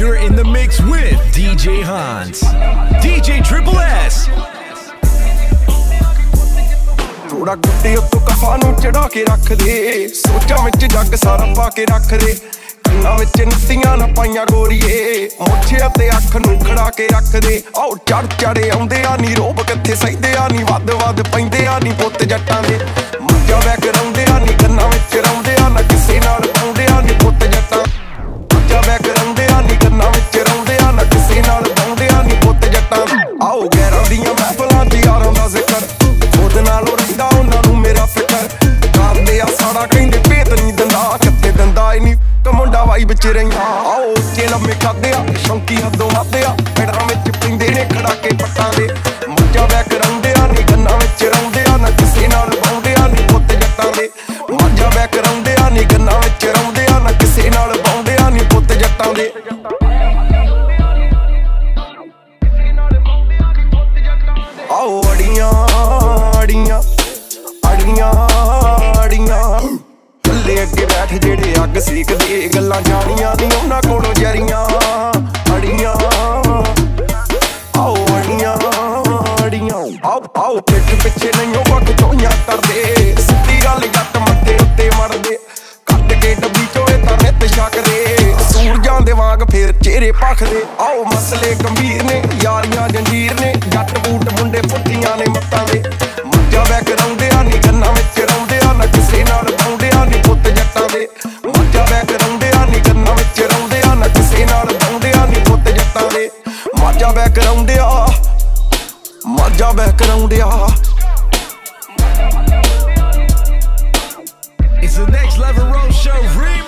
You're in the mix with DJ Hans. DJ Triple S. ਥੋੜਾ ਗੁੱਡੇ ਉੱਤੋਂ ਕਫਾ ਨੂੰ ਚੜਾ ਕੇ ਰੱਖ ਦੇ। ਸੋਚਾਂ ਵਿੱਚ ਜੱਗ ਸਾਰਾ ਪਾ ਕੇ ਰੱਖ ਦੇ। ਕੰਨਾਂ ਵਿੱਚ ਨੱਤੀਆਂ ਨਾ ਪਾਈਆਂ ਗੋਰੀਏ। ਮੋਛੇ ਤੇ ਅੱਖ ਨੂੰ ਖੜਾ ਕੇ ਰੱਖ ਦੇ। ਆਓ ਚੜ ਚੜੇ ਆਉਂਦੇ ਆ ਨੀ ਰੋਬ ਕਿੱਥੇ ਸੈਂਦੇ ਆ ਨੀ। ਵੱਧ ਵੱਧ ਪੈਂਦੇ ਆ ਨੀ ਪੁੱਤ ਜੱਟਾਂ ਦੇ। ਮੱਜਾ ਵੈ ਕਰਾਉਂਦੇ ਆ ਨੀ। ਕਿੱਥੇ ਦਿੰਦਾ ਨਹੀਂ ਕਮੁੰਡਾ ਵਾਈ ਵਿੱਚ ਰਹਿੰਦਾ ਆਓ ਉੱਚੇ ਲੰਮੇ ਖਾਦੇ ਆ ਸ਼ੌਂਕੀ ਹੱਦੋਂ ਹੱਦੇ ਆ। ਪਿੰਡਾਂ ਵਿੱਚ ਪਿੰਦੇ ਨੇ ਖੜਾ ਕੇ ਪੱਟਾਂ ਦੇ। ਮੱਝਾਂ ਵੈ ਕਰਾਉਂਦੇ ਆ, ਨੀ ਗੰਨਾਂ ਵਿੱਚ ਰੌਂਦੇ ਆ, ਨਾ ਕਿਸੇ ਨਾਲ ਬਾਉਂਦੇ ਆ, ਨੀ ਪੁੱਤ ਜੱਟਾਂ ਦੇ। ਮੱਝਾਂ ਵੈ ਕਰਾਉਂਦੇ ਆ, ਨੀ ਗੰਨਾਂ ਵਿੱਚ ਰੌਂਦੇ ਆ, ਨਾ ਕਿਸੇ ਨਾਲ ਬਾਉਂਦੇ ਆ, ਨੀ ਪੁੱਤ ਜੱਟਾਂ ਦੇ। ਆਓ ਅੜੀਆਂ ਅੜੀਆਂ ਅੜੀਆਂ। ਬੈਠ ਜਿਹੜੇ ਅੱਗ ਸੇਕਦੇ ਗੱਲਾਂ ਜਾਣੀਆਂ ਨਹੀਂ ਉਹਨਾਂ ਕੋਲੋਂ ਜਰੀਆਂ। ਅੜੀਆਂ, ਆਓ ਅੜੀਆਂ ਅੜੀਆਂ। ਆਓ ਆਓ, ਪਿੱਠ ਪਿੱਛੇ ਨਹੀਂ ਉਹ ਵਕ ਚੋਈਆਂ ਕਰਦੇ ਸਿੱਧੀ ਗੱਲ ਜੱਟ ਮੱਥੇ ਉੱਤੇ ਮਰਦੇ ਕੱਟ ਕੇ ਡੱਬੀ ਚੋਏ ਤਾਂ ਨਿੱਤ ਛਕਦੇ। ਸੂਰਜਾਂ ਦੇ ਵਾਂਗ ਫੇਰ ਚਿਹਰੇ ਭਖਦੇ ਆਓ, ਮਸਲੇ ਗੰਭੀਰ ਨੇ, ਯਾਰੀਆਂ ਜੰਜੀਰ ਨੇ। ਜੱਟ ਬੂਟ ਮੁੰਡੇ ਪੁੱਠੀਆਂ ਨੇ ਮੱਤਾਂ ਦੇ। ਮੱਝਾਂ ਬੈ ਕਰਾਉਂਦੇ ਆ ਨੀ ਵਿੱਚ ਮਾਜਾ ਬੈ ਕਰਾਉਂਦੇ ਆ ਮਾਜਾ ਬੈ ਕਰਾਉਂਦੇ ਆ It's the Next Level Road Show. Real